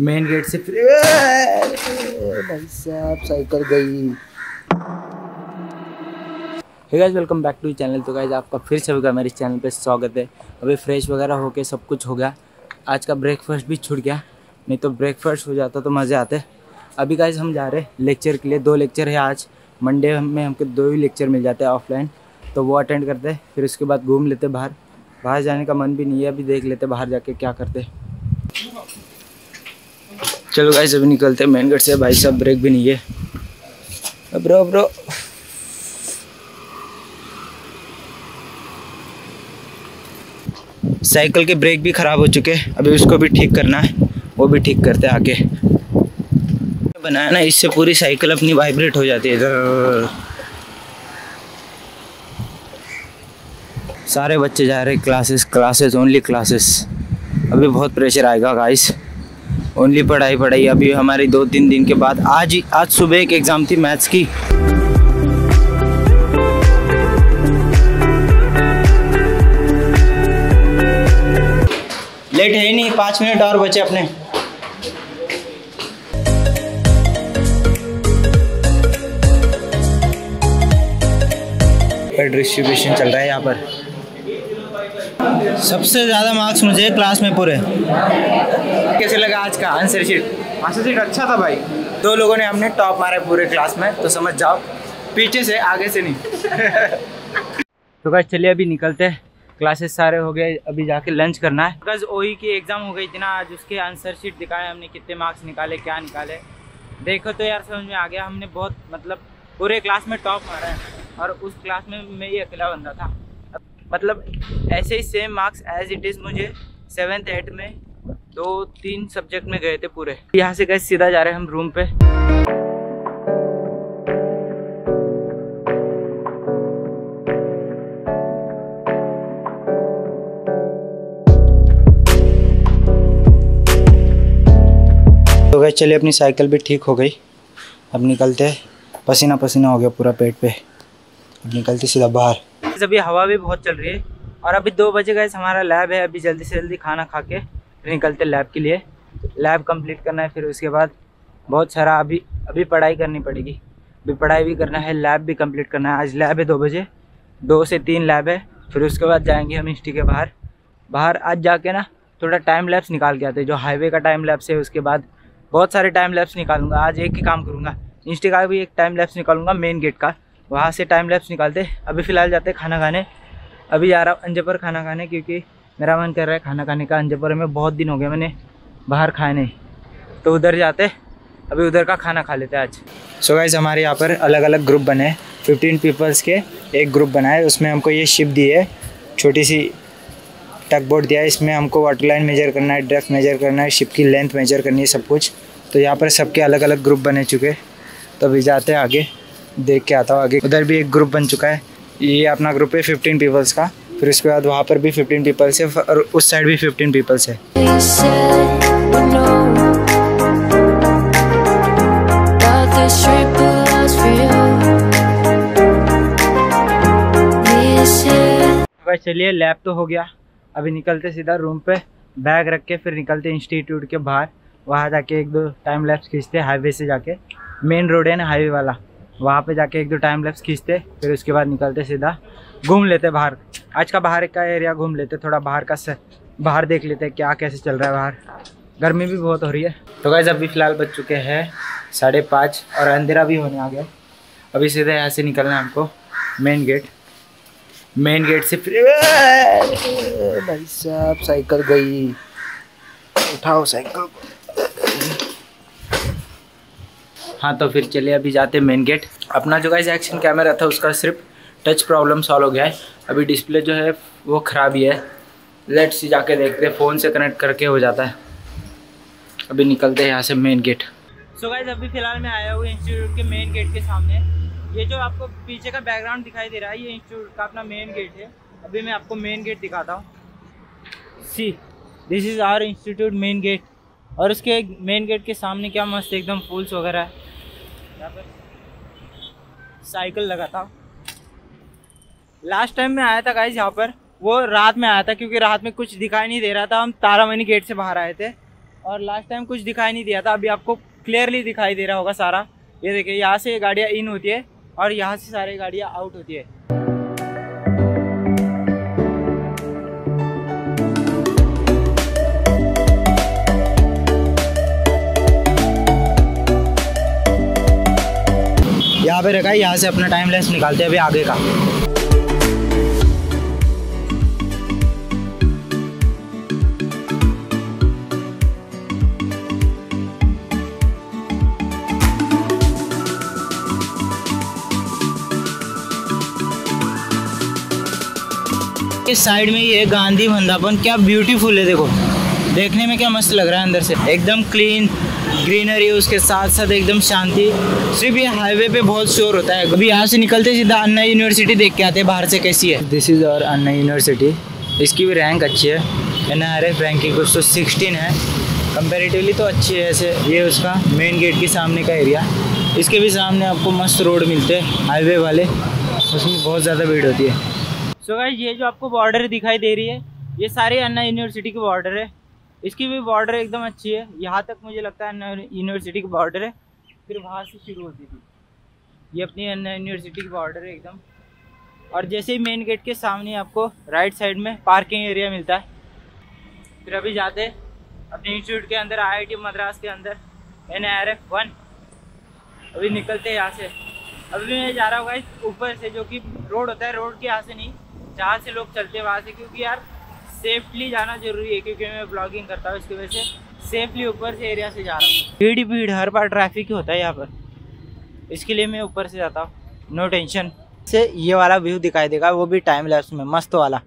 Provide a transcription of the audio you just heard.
Main gate से फिर cycle गई। Hey guys welcome back to channel तो गाइस आपका फिर से होगा मेरे चैनल पे स्वागत है। अभी फ्रेश वगैरह होके सब कुछ हो गया। आज का ब्रेकफास्ट भी छूट गया। नहीं तो ब्रेकफास्ट हो जाता तो मज़े आते। अभी गाइस हम जा रहे हैं लेक्चर के लिए। दो लेक्चर है आज। मंडे में हमको दो ही लेक्चर मिल जाते हैं ऑफलाइन तो वो अटेंड करते हैं। फिर उसके बाद घूम लेते बाहर। बाहर जाने का मन भी नहीं है। अभी देख लेते बाहर जाके क्या करते चलो गाइस अभी निकलते हैं मेन गेट से। भाई साहब ब्रेक भी नहीं है। अब ब्रो ब्रो साइकिल के ब्रेक भी ख़राब हो चुके हैं। अभी उसको भी ठीक करना है। वो भी ठीक करते हैं आगे। बनाया ना, इससे पूरी साइकिल अपनी वाइब्रेट हो जाती है सारे बच्चे जा रहे क्लासेस क्लासेस ओनली क्लासेस अभी बहुत प्रेशर आएगा गाइस ओनली पढ़ाई पढ़ाई। अभी हमारी दो तीन दिन के बाद आज ही आज सुबह एक एग्ज़ाम थी मैथ्स की। लेट है ही नहीं, पाँच मिनट और बचे अपने। डिस्ट्रीब्यूशन चल रहा है यहाँ पर। सबसे ज़्यादा मार्क्स मुझे क्लास में पूरे। कैसे लगा आज का आंसर शीट आंसर शीट अच्छा था भाई। दो लोगों ने हमने टॉप मारा पूरे क्लास में तो समझ जाओ पीछे से आगे से नहीं। तो बस चलिए अभी निकलते हैं। क्लासेस सारे हो गए अभी जाके लंच करना है। बस ओई की एग्ज़ाम हो गई थी ना आज उसके आंसर शीट दिखाए हमने कितने मार्क्स निकाले क्या निकाले। देखो तो यार समझ में आ गया हमने बहुत मतलब पूरे क्लास में टॉप मारा है। और उस क्लास में मैं ही अकेला बंदा था। मतलब ऐसे ही same marks as it is मुझे सेवेंथ एट में दो, तीन सब्जेक्ट में गए थे पूरे। यहाँ से गए सीधा जा रहे हैं हम रूम पे। तो गए चलिए अपनी साइकिल भी ठीक हो गई। अब निकलते पसीना पसीना हो गया पूरा पेट पे। अब निकलते सीधा बाहर। अभी हवा भी बहुत चल रही है। और अभी दो बजे गए हमारा लैब है। अभी जल्दी से जल्दी खाना खा के फिर निकलते लैब के लिए। लैब कंप्लीट करना है, फिर उसके बाद बहुत सारा अभी अभी पढ़ाई करनी पड़ेगी। अभी पढ़ाई भी करना है लैब भी कंप्लीट करना है। आज लैब है दो बजे। दो से तीन लैब है। फिर उसके बाद जाएँगे हम इंस्टी के बाहर। बाहर आज जाके ना थोड़ा टाइम लैब्स निकाल के आते हैं। जो हाईवे का टाइम लैब्स है, उसके बाद बहुत सारे टाइम लैब्स निकालूँगा। आज एक ही काम करूँगा। इंस्टी का भी एक टाइम लैब्स निकालूँगा मेन गेट का। वहाँ से टाइम लैब्स निकालते। अभी फ़िलहाल जाते खाना खाने। अभी जा रहा हूँ अंजपर खाना खाने क्योंकि मेरा मन कर रहा है खाना खाने का। अंजपर में बहुत दिन हो गया मैंने बाहर खाए नहीं। तो उधर जाते। अभी उधर का खाना खा लेते आज। सो गाइज़ हमारे यहाँ पर अलग अलग ग्रुप बने फिफ्टीन पीपल्स के एक ग्रुप बना है। उसमें हमको ये शिप दी है। छोटी सी टक बोर्ड दिया है। इसमें हमको वाटर लाइन मेजर करना है ड्रेफ्ट मेजर करना है शिप की लेंथ मेजर करनी है, सब कुछ। तो यहाँ पर सबके अलग अलग ग्रुप बने चुके तो अभी जाते हैं आगे। देख के आता हूँ। आगे उधर भी एक ग्रुप बन चुका है। ये अपना ग्रुप है फिफ्टीन पीपल्स का। फिर उसके बाद वहाँ पर भी फिफ्टीन पीपल्स है और उस साइड भी फिफ्टीन पीपल्स है। चलिए लैब तो हो गया। अभी निकलते सीधा रूम पे। बैग रख के फिर निकलते इंस्टीट्यूट के बाहर। वहाँ जाके एक दो टाइम लैब्स खींचते हाईवे से जाके। मेन रोड है ना हाईवे वाला। वहाँ पे जाके एक दो टाइम लैब्स खींचते, फिर उसके बाद निकलते सीधा, घूम लेते बाहर। आज का बाहर का एरिया घूम लेते, थोड़ा बाहर का बाहर देख लेते क्या, कैसे चल रहा है बाहर। गर्मी भी बहुत हो रही है। तो गैस अभी फ़िलहाल बज चुके हैं साढ़े पाँच, और अंधेरा भी होने आ गया अभी सीधे यहाँ से निकलना है हमको मेन गेट मेन गेट से फिर भाई साहब साइकिल गई। उठाओ साइकिल हाँ तो फिर चलिए अभी जाते हैं मेन गेट अपना जो गाइज़ एक्शन कैमरा था, उसका सिर्फ़ टच प्रॉब्लम सॉल्व हो गया है। अभी डिस्प्ले जो है, वो ख़राब ही है। लेट सी जाके देखते हैं। फ़ोन से कनेक्ट करके हो जाता है। अभी निकलते हैं यहाँ से मेन गेट सो गाइस अभी फ़िलहाल मैं आया हूँ इंस्टीट्यूट के मेन गेट के सामने। ये जो आपको पीछे का बैकग्राउंड दिखाई दे रहा है, ये इंस्टीट्यूट का अपना मेन गेट है। अभी मैं आपको मेन गेट दिखाता हूँ। See this is our institute main gate और उसके मेन गेट के सामने क्या मस्त एकदम फूल्स वगैरह है। साइकिल लगा था। लास्ट टाइम में आया था गाइज़ यहाँ पर, वो रात में आया था क्योंकि रात में कुछ दिखाई नहीं दे रहा था। हम तारामणि गेट से बाहर आए थे और लास्ट टाइम कुछ दिखाई नहीं दिया था। अभी आपको क्लियरली दिखाई दे रहा होगा सारा। ये देखिए, यहाँ से गाड़ियाँ इन होती है और यहाँ से सारी गाड़ियाँ आउट होती है। यहाँ पे रखा है, यहाँ से अपना टाइम लेस निकालते हैं अभी आगे का। के साइड में ये गांधी मंदापन क्या ब्यूटीफुल है देखो। देखने में क्या मस्त लग रहा है अंदर से। एकदम क्लीन ग्रीनरी उसके साथ साथ एकदम शांति। सिर्फ़ ये हाईवे पे बहुत शोर होता है। अभी यहाँ से निकलते सीधा अन्ना यूनिवर्सिटी देख के आते हैं बाहर से कैसी है। दिस इज़ और अन्ना यूनिवर्सिटी इसकी भी रैंक अच्छी है। एन आर एफ़ रैंकिंग कुछ तो सिक्सटीन है। कंपेरेटिवली तो अच्छी है ऐसे। ये उसका मेन गेट के सामने का एरिया इसके भी सामने आपको मस्त रोड मिलते हैं हाईवे वाले। उसमें बहुत ज़्यादा भीड़ होती है। सो so ये जो आपको बॉर्डर दिखाई दे रही है ये सारे अन्ना यूनिवर्सिटी की बॉर्डर है। इसकी भी बॉर्डर एकदम अच्छी है। यहाँ तक मुझे लगता है यूनिवर्सिटी की बॉर्डर है। फिर वहाँ से शुरू होती थी। ये अपनी यूनिवर्सिटी की बॉर्डर है एकदम। और जैसे ही मेन गेट के सामने आपको राइट साइड में पार्किंग एरिया मिलता है। फिर अभी जाते अपने इंस्टीट्यूट के अंदर आई मद्रास के अंदर एन आर एफ़ वन अभी निकलते यहाँ से। अभी मैं जा रहा हूँ ऊपर से जो कि रोड होता है रोड के यहाँ से नहीं, जहाँ से लोग चलते हैं वहाँ से। क्योंकि यार सेफली जाना ज़रूरी है, क्योंकि मैं ब्लॉगिंग करता हूँ, इसकी वजह से सेफली ऊपर से एरिया से जा रहा हूँ। भीड़ भीड़, हर बार ट्रैफ़िक ही होता है यहाँ पर। इसके लिए मैं ऊपर से जाता हूँ नो टेंशन से ये वाला व्यू दिखाई देगा, वो भी टाइम लैप्स में, मस्त वाला।